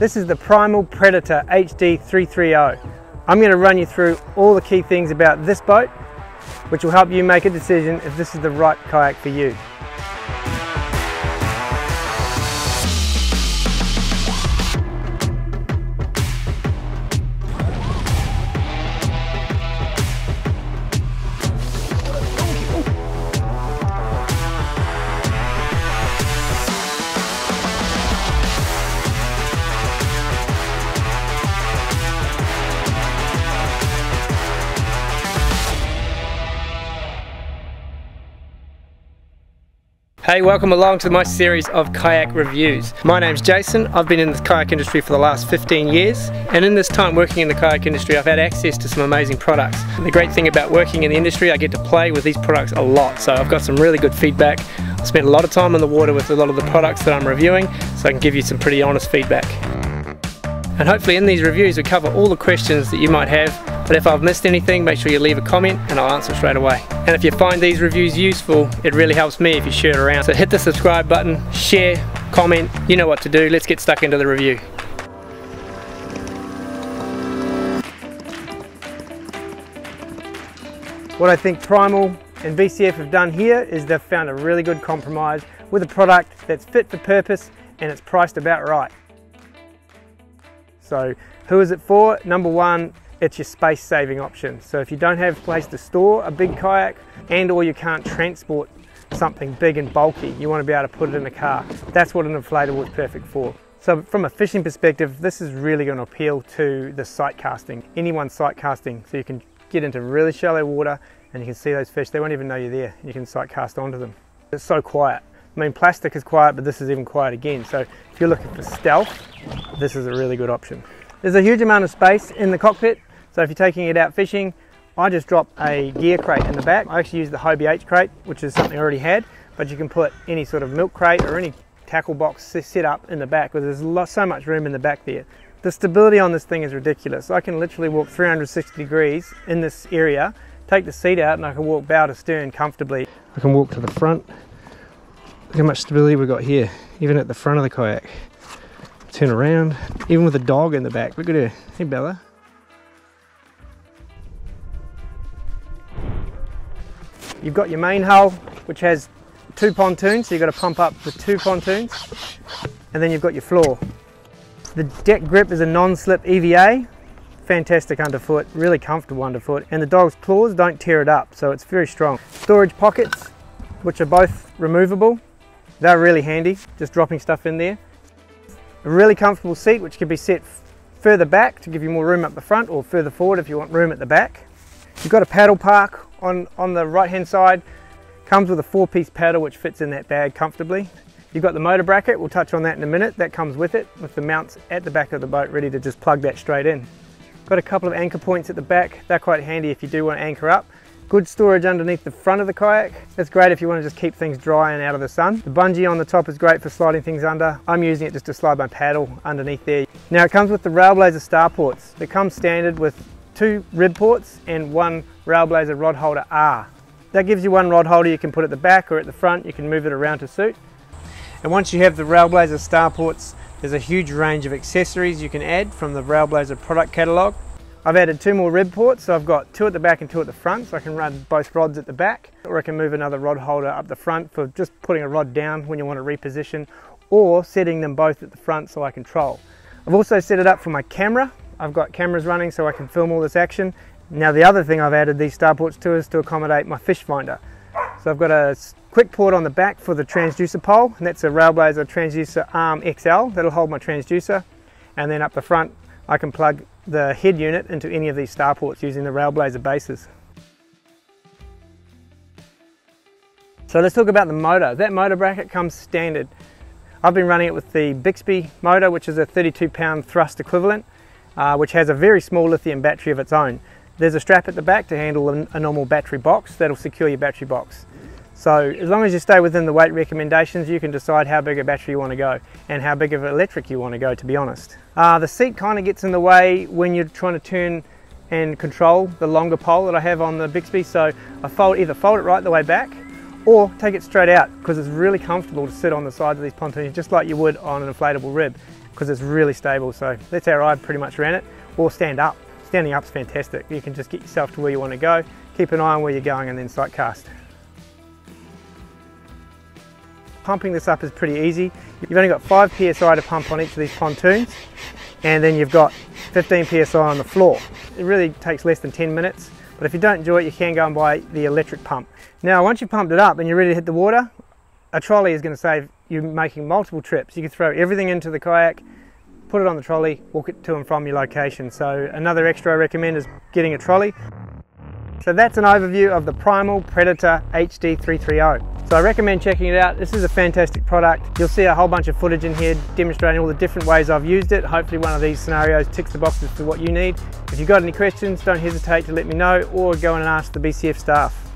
This is the Pryml Predator HD 330. I'm going to run you through all the key things about this boat, which will help you make a decision if this is the right kayak for you. Hey, welcome along to my series of kayak reviews. My name's Jason, I've been in the kayak industry for the last 15 years and in this time working in the kayak industry I've had access to some amazing products. And the great thing about working in the industry I get to play with these products a lot so I've got some really good feedback. I spent a lot of time on the water with a lot of the products that I'm reviewing so I can give you some pretty honest feedback. And hopefully in these reviews we cover all the questions that you might have but if I've missed anything, make sure you leave a comment and I'll answer straight away. And if you find these reviews useful, it really helps me if you share it around. So hit the subscribe button, share, comment, you know what to do. Let's get stuck into the review. What I think Pryml and BCF have done here is they've found a really good compromise with a product that's fit for purpose and it's priced about right. So who is it for? Number one, it's your space saving option. So if you don't have a place to store a big kayak and or you can't transport something big and bulky, you want to be able to put it in a car. That's what an inflatable is perfect for. So from a fishing perspective, this is really going to appeal to the sight casting, anyone sight casting. So you can get into really shallow water and you can see those fish, they won't even know you're there. You can sight cast onto them. It's so quiet. I mean, plastic is quiet, but this is even quiet again. So if you're looking for stealth, this is a really good option. There's a huge amount of space in the cockpit, so if you're taking it out fishing, I just drop a gear crate in the back. I actually use the Hobie H crate, which is something I already had, but you can put any sort of milk crate or any tackle box set up in the back because there's so much room in the back there. The stability on this thing is ridiculous. I can literally walk 360 degrees in this area, take the seat out and I can walk bow to stern comfortably. I can walk to the front. Look how much stability we've got here, even at the front of the kayak. Turn around, even with a dog in the back. Look at her. Hey Bella. You've got your main hull, which has two pontoons, so you've got to pump up the two pontoons. And then you've got your floor. The deck grip is a non-slip EVA, fantastic underfoot, really comfortable underfoot. And the dog's claws don't tear it up, so it's very strong. Storage pockets, which are both removable. They're really handy, just dropping stuff in there. A really comfortable seat, which can be set further back to give you more room up the front or further forward if you want room at the back. You've got a paddle park on, on the right hand side. Comes with a four piece paddle which fits in that bag comfortably. You've got the motor bracket, we'll touch on that in a minute. That comes with it, with the mounts at the back of the boat ready to just plug that straight in. Got a couple of anchor points at the back. They're quite handy if you do want to anchor up. Good storage underneath the front of the kayak. That's great if you want to just keep things dry and out of the sun. The bungee on the top is great for sliding things under. I'm using it just to slide my paddle underneath there. Now it comes with the Railblaza starports. It comes standard with two rib ports and one Railblaza rod holder R. That gives you one rod holder you can put at the back or at the front, you can move it around to suit. And once you have the Railblaza star ports, there's a huge range of accessories you can add from the Railblaza product catalogue. I've added two more rib ports, so I've got two at the back and two at the front, so I can run both rods at the back, or I can move another rod holder up the front for just putting a rod down when you want to reposition, or setting them both at the front so I control. I've also set it up for my camera, I've got cameras running so I can film all this action. Now the other thing I've added these starports to is to accommodate my fish finder. So I've got a quick port on the back for the transducer pole, and that's a Railblaza transducer arm XL that'll hold my transducer. And then up the front, I can plug the head unit into any of these starports using the Railblaza bases. So let's talk about the motor. That motor bracket comes standard. I've been running it with the Bixpy motor, which is a 32 pound thrust equivalent uh, which has a very small lithium battery of its own. There's a strap at the back to handle a, normal battery box that'll secure your battery box. So as long as you stay within the weight recommendations, you can decide how big a battery you want to go and how big of an electric you want to go, to be honest. Uh, the seat kind of gets in the way when you're trying to turn and control the longer pole that I have on the Bixpy. So I fold either fold it right the way back or take it straight out because it's really comfortable to sit on the sides of these pontoons just like you would on an inflatable rib because it's really stable. So that's how I pretty much ran it, or stand up. Standing up's fantastic. You can just get yourself to where you want to go, keep an eye on where you're going and then sight cast. Pumping this up is pretty easy. You've only got 5 psi to pump on each of these pontoons and then you've got 15 psi on the floor. It really takes less than 10 minutes but if you don't enjoy it you can go and buy the electric pump. Now once you've pumped it up and you're ready to hit the water, a trolley is going to save you making multiple trips. You can throw everything into the kayak, put it on the trolley, walk it to and from your location. So another extra I recommend is getting a trolley. So that's an overview of the Pryml Predator HD330. So I recommend checking it out. This is a fantastic product. You'll see a whole bunch of footage in here demonstrating all the different ways I've used it. Hopefully one of these scenarios ticks the boxes for what you need. If you've got any questions, don't hesitate to let me know or go and ask the BCF staff.